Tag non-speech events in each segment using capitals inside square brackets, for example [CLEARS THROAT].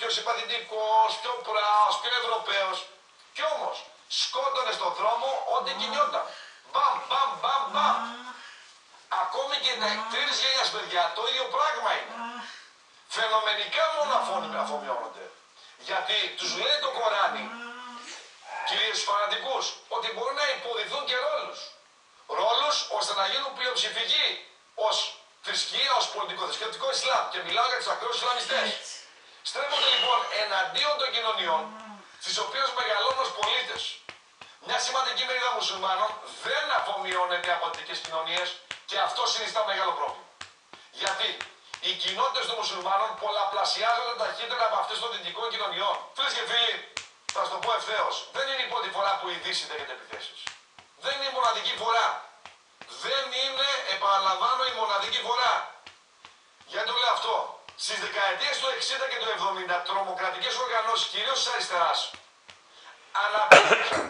πιο συμπαθητικός, πιο πράος, πιο Ευρωπαίος. Κι όμως σκότωνε στον δρόμο ό,τι κινιόταν. Μπαμ, μπαμ, μπαμ, μπαμ. Ακόμη και τα τρεις γενιάς παιδιά το ίδιο πράγμα είναι. Φαινομενικά μόνο αφώνει- αφομοιώνονται. Γιατί τους λέει το Κοράνι, κυρίως τους φανατικούς, ότι μπορούν να υποδηθούν και ρόλους. Ρόλους ώστε να γίνουν πλειοψηφικοί ως θρησκεία, ως πολιτικό θρησκευτικό Ισλάμ. Και μιλάω για τους ακραίους Ισλαμιστές. Στρέφονται λοιπόν εναντίον των κοινωνιών, στις οποίες μεγαλώνουν ως πολίτες. Μια σημαντική μερίδα μουσουλμάνων δεν αφομοιώνεται από δυτικές κοινωνίες και αυτό συνιστά μεγάλο πρόβλημα. Γιατί οι κοινότητες των μουσουλμάνων πολλαπλασιάζονται ταχύτερα από αυτές των δυτικών κοινωνιών. Φίλες και φίλοι, θα σου το πω ευθέως, δεν είναι η πρώτη φορά που η Δύση δέχεται επιθέσεις. Δεν είναι η μοναδική φορά. Δεν είναι, επαναλαμβάνω, η μοναδική φορά. Γιατί το λέω αυτό. Στις δεκαετίες του 60 και του 70, τρομοκρατικές οργανώσεις, κυρίως της αριστεράς, αναπτύχθηκαν,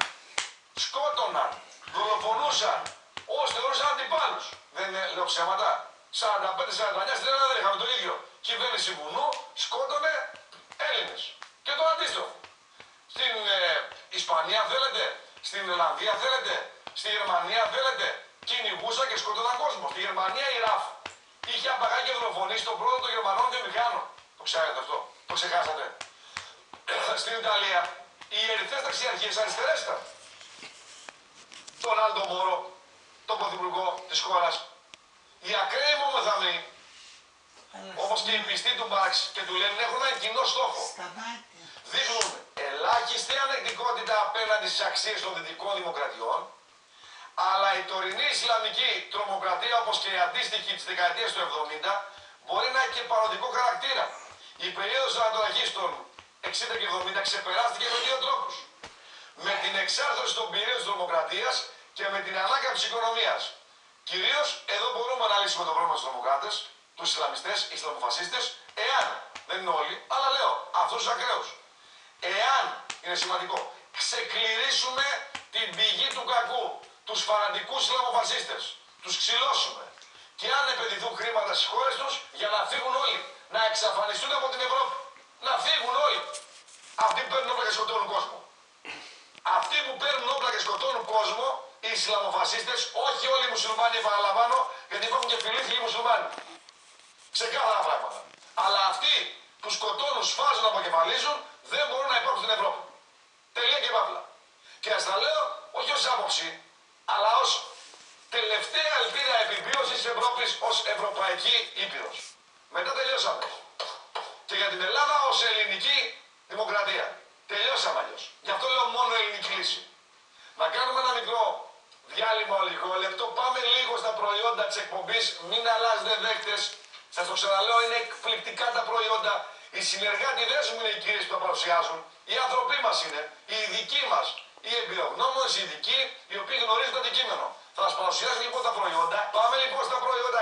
σκότωναν, δολοφονούσαν όσοι θεωρούσαν αντιπάλους. Δεν είναι, λέω ψέματα. 45-49 στην Ελλάδα δεν είχαμε το ίδιο. Κυβέρνηση βουνού σκότωνε Έλληνες. Και το αντίστροφο. Στην ε, Ισπανία θέλετε, στην Ιρλανδία θέλετε, στη Γερμανία θέλετε. Κυνηγούσαν και σκότωναν κόσμο. Στη Γερμανία η ΡΑΦ είχε απαγάγει και δολοφονήσει τον πρώτο των Γερμανών βιομηχάνων. Το ξέρετε αυτό. Το ξεχάσατε. [CLEARS THROAT] στην Ιταλία οι ερυθρέ ταξιαρχίες αριστερέ ήταν. Τον Άλτο Μόρο, τον πρωθυπουργό της χώρας. Οι ακραίοι μομεθαμοί, όπως και οι πιστοί του Μάρξ και του Λένιν, έχουν έναν κοινό στόχο. Σταμάτη. Δείχνουν ελάχιστη ανεκτικότητα απέναντι στις αξίες των δυτικών δημοκρατιών, αλλά η τωρινή Ισλαμική τρομοκρατία, όπως και η αντίστοιχη της δεκαετίας του 70, μπορεί να έχει και παροδικό χαρακτήρα. Η περίοδος ανατολικής των 60 και 70 ξεπεράστηκε με δύο τρόπους. Με την εξάρτηση των πυρήνων της τρομοκρατίας και με την ανάκαμψη οικονομίας. Κυρίως εδώ μπορούμε να λύσουμε το πρόβλημα στους τρομοκράτες, τους Ισλαμιστές, Ισλαμοφασίστες, εάν, δεν είναι όλοι, αλλά λέω αυτούς τους ακραίους. Εάν, είναι σημαντικό, ξεκληρίσουμε την πηγή του κακού, τους φανατικούς Ισλαμοφασίστε, τους ξυλώσουμε και αν επενδυθούν χρήματα στις χώρες τους για να φύγουν όλοι, να εξαφανιστούν από την Ευρώπη. Να φύγουν όλοι. Αυτοί που παίρνουν όπλα και σκοτώνουν κόσμο. Αυτοί που παίρνουν όπλα και σκοτώνουν κόσμο, οι Ισλαμοφασίστες, όχι όλοι οι μουσουλμάνοι, επαναλαμβάνω, γιατί υπάρχουν και φιλήθλοι μουσουλμάνοι. Ξεκάθαρα πράγματα. Αλλά αυτοί που σκοτώνουν, σφάζουν, αποκεφαλίζουν, δεν μπορούν να υπάρχουν στην Ευρώπη. Τελεία και παύλα. Και ας τα λέω όχι ως άποψη, αλλά ως τελευταία ελπίδα επιβίωσης τη Ευρώπης ως Ευρωπαϊκή Ήπειρος. Μετά τελειώσαμε. Και για την Ελλάδα ως ελληνική δημοκρατία. Τελειώσαμε αλλιώς. Γι' αυτό λέω μόνο ελληνική λύση. Να κάνουμε ένα μικρό διάλειμμα λίγο λεπτό. Πάμε λίγο στα προϊόντα της εκπομπής. Μην αλλάζετε δέκτες. Σας το ξαναλέω, είναι εκπληκτικά τα προϊόντα. Οι συνεργάτηδέ μου είναι οι κυρίε που τα παρουσιάζουν. Οι άνθρωποι μας είναι. Οι ειδικοί μας. Οι εμπειρογνώμονες, οι ειδικοί, οι οποίοι γνωρίζουν το αντικείμενο. Θα σας παρουσιάσω λοιπόν τα προϊόντα. Πάμε λοιπόν στα προϊόντα.